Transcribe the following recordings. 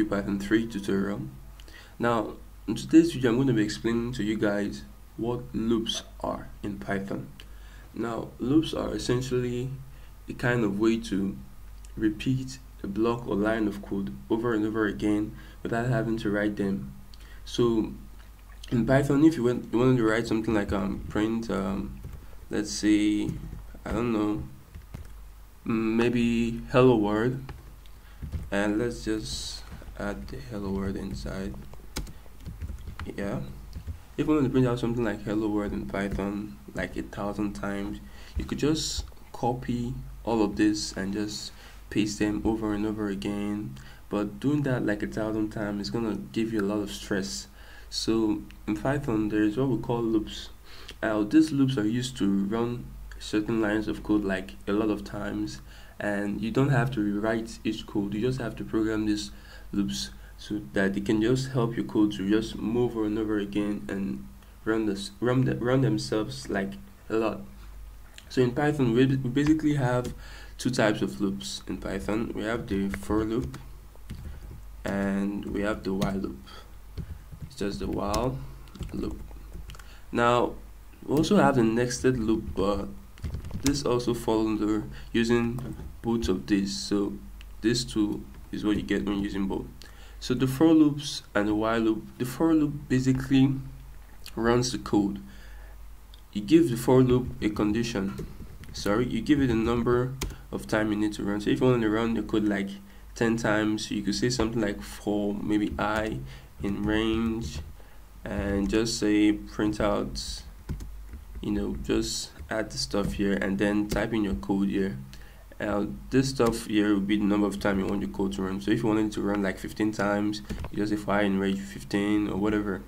Python 3 tutorial. Now, in today's video, I'm going to be explaining to you guys what loops are in Python. Now, loops are essentially a kind of way to repeat a block or line of code over and over again without having to write them. So, in Python, if you want, you want to write something like um, print, um, let's say, I don't know, maybe hello world, and let's just add the hello world inside. Yeah. If you want to print out something like hello world in python like a thousand times you could just copy all of this and just paste them over and over again. But doing that like a thousand times is gonna give you a lot of stress. So in python there is what we call loops. Uh, these loops are used to run certain lines of code like a lot of times. And you don't have to rewrite each code. You just have to program these loops. So that they can just help your code to just move over and over again and run this run the, run themselves like a lot. So in python we basically have two types of loops in python. We have the for loop and we have the while loop. It's just the while loop. Now we also have the nested loop but this also falls under using both of these so these two is what you get when using both. So the for loops and the while loop the for loop basically runs the code. You give the for loop a condition. Sorry you give it a number of time you need to run. So if you want to run the code like 10 times you could say something like for maybe i in range and just say print out you know just add the stuff here and then type in your code here uh, this stuff here will be the number of time you want your code to run. So if you wanted to run like 15 times you just say for i in range 15 or whatever.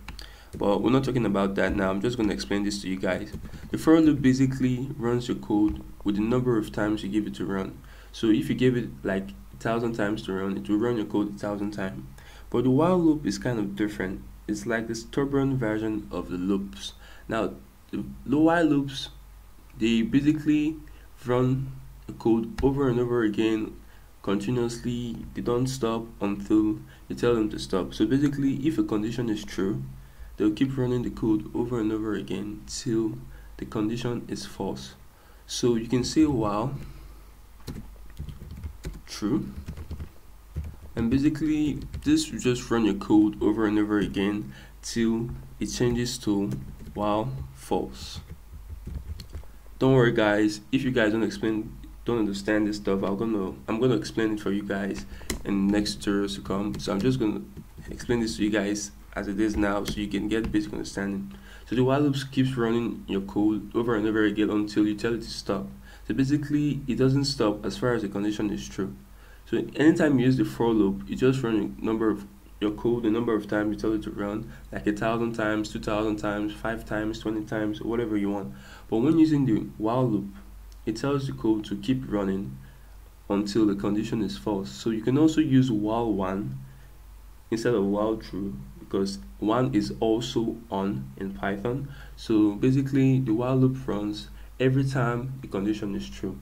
But we're not talking about that now. I'm just going to explain this to you guys. The for loop basically runs your code with the number of times you give it to run. So if you give it like a thousand times to run it will run your code a thousand times. But the while loop is kind of different. It's like the stubborn version of the loops. Now the while loops they basically run code over and over again continuously they don't stop until you tell them to stop. So basically if a condition is true they'll keep running the code over and over again till the condition is false. So you can say while true. And basically this will just run your code over and over again till it changes to while false. Don't worry guys. If you guys don't explain don't understand this stuff i'm gonna i'm gonna explain it for you guys in next tutorials to come. So i'm just gonna explain this to you guys as it is now so you can get basic understanding. So the while loop keeps running your code over and over again until you tell it to stop. So basically it doesn't stop as far as the condition is true. So anytime you use the for loop you just run a number of your code the number of times you tell it to run like a thousand times two thousand times five times 20 times whatever you want. But when using the while loop it tells the code to keep running until the condition is false. So you can also use while one instead of while true because one is also on in python. So basically the while loop runs every time the condition is true.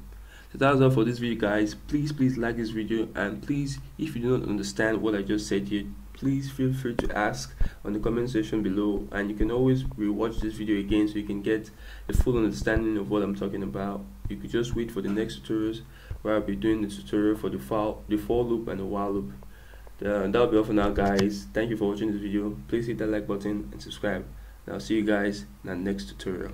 So that's all for this video guys. Please please like this video and please if you don't understand what i just said here please feel free to ask on the comment section below and you can always rewatch this video again so you can get a full understanding of what I'm talking about. You could just wait for the next tutorials where I'll be doing the tutorial for the file the for loop and the while loop. Uh, that'll be all for now guys. Thank you for watching this video. Please hit that like button and subscribe. And I'll see you guys in the next tutorial